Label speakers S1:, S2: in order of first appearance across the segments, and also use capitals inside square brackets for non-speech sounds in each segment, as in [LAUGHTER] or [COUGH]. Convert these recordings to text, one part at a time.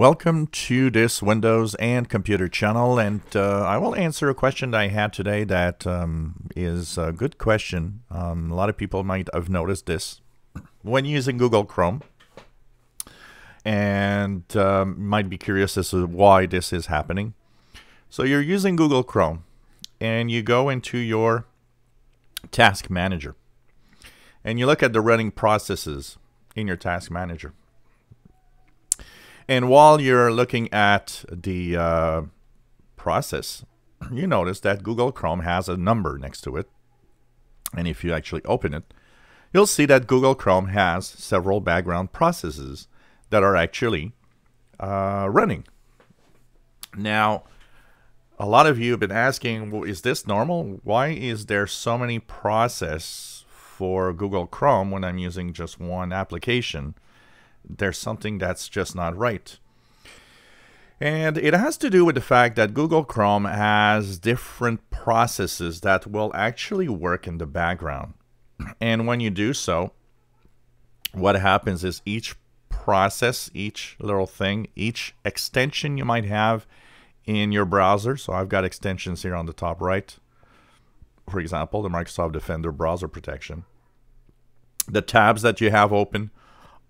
S1: Welcome to this Windows and computer channel, and uh, I will answer a question that I had today that um, is a good question. Um, a lot of people might have noticed this when using Google Chrome, and um, might be curious as to why this is happening. So you're using Google Chrome, and you go into your Task Manager, and you look at the running processes in your Task Manager. And while you're looking at the uh, process, you notice that Google Chrome has a number next to it. And if you actually open it, you'll see that Google Chrome has several background processes that are actually uh, running. Now, a lot of you have been asking, well, is this normal? Why is there so many process for Google Chrome when I'm using just one application? There's something that's just not right. And it has to do with the fact that Google Chrome has different processes that will actually work in the background. [CLEARS THROAT] And when you do so, what happens is each process, each little thing, each extension you might have in your browser. So I've got extensions here on the top right. For example, the Microsoft Defender browser protection. The tabs that you have open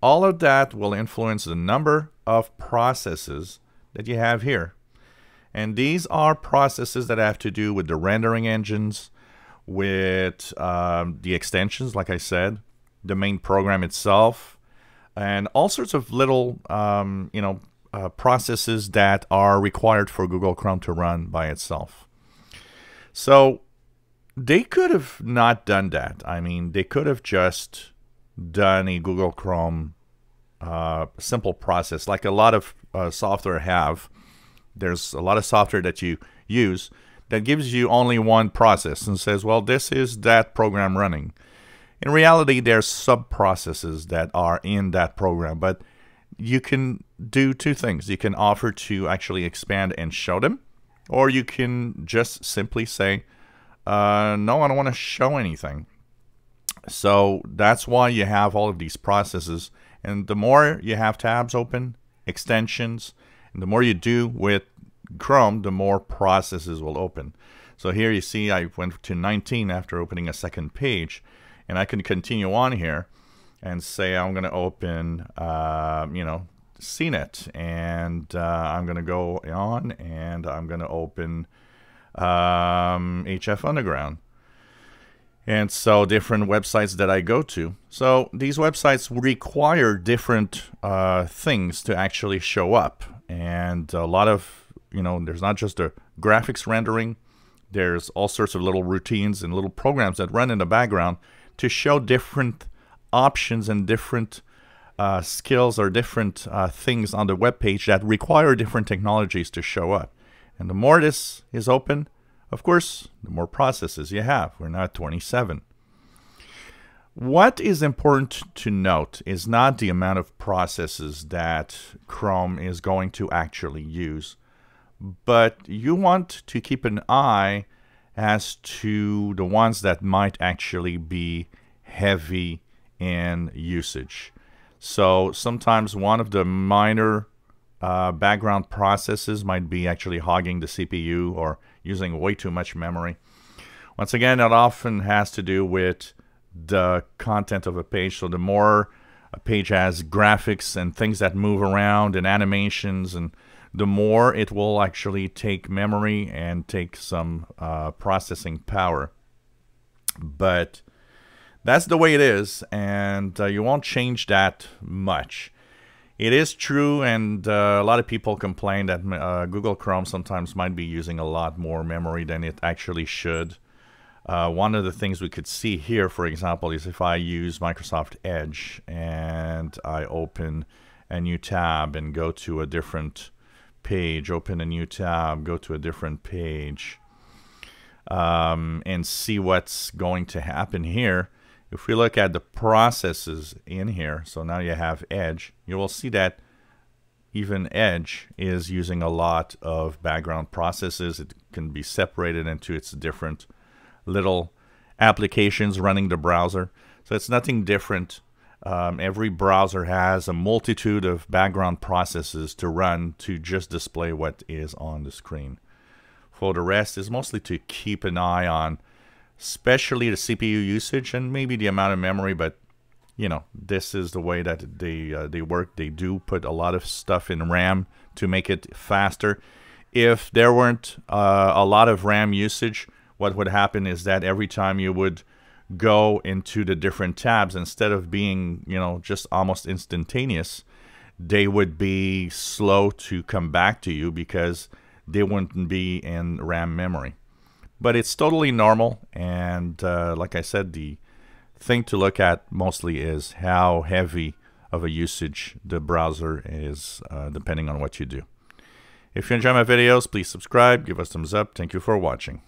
S1: all of that will influence the number of processes that you have here. And these are processes that have to do with the rendering engines, with um, the extensions, like I said, the main program itself, and all sorts of little, um, you know, uh, processes that are required for Google Chrome to run by itself. So they could have not done that. I mean, they could have just done a Google Chrome uh, simple process, like a lot of uh, software have. There's a lot of software that you use that gives you only one process and says, well, this is that program running. In reality, there's sub processes that are in that program, but you can do two things. You can offer to actually expand and show them, or you can just simply say, uh, no, I don't want to show anything. So that's why you have all of these processes. And the more you have tabs open, extensions, and the more you do with Chrome, the more processes will open. So here you see I went to 19 after opening a second page. And I can continue on here and say I'm going to open, uh, you know, CNET. And uh, I'm going to go on and I'm going to open um, HF Underground and so different websites that I go to. So these websites require different uh, things to actually show up, and a lot of you know, there's not just a graphics rendering. There's all sorts of little routines and little programs that run in the background to show different options and different uh, skills or different uh, things on the web page that require different technologies to show up. And the more this is open, of course, the more processes you have. We're not 27. What is important to note is not the amount of processes that Chrome is going to actually use, but you want to keep an eye as to the ones that might actually be heavy in usage. So sometimes one of the minor uh, background processes might be actually hogging the CPU or using way too much memory. Once again, that often has to do with the content of a page. So the more a page has graphics and things that move around and animations, and the more it will actually take memory and take some uh, processing power. But that's the way it is, and uh, you won't change that much. It is true, and uh, a lot of people complain that uh, Google Chrome sometimes might be using a lot more memory than it actually should. Uh, one of the things we could see here, for example, is if I use Microsoft Edge and I open a new tab and go to a different page, open a new tab, go to a different page, um, and see what's going to happen here if we look at the processes in here, so now you have Edge, you will see that even Edge is using a lot of background processes. It can be separated into its different little applications running the browser. So it's nothing different Um, every browser has a multitude of background processes to run to just display what is on the screen. For the rest is mostly to keep an eye on, especially the CPU usage and maybe the amount of memory. But you know, this is the way that they uh, they work. They do put a lot of stuff in RAM to make it faster. If there weren't uh, a lot of RAM usage, what would happen is that every time you would go into the different tabs instead of being you know just almost instantaneous they would be slow to come back to you because they wouldn't be in ram memory but it's totally normal and uh, like i said the thing to look at mostly is how heavy of a usage the browser is uh, depending on what you do. If you enjoy my videos please subscribe give us thumbs up. Thank you for watching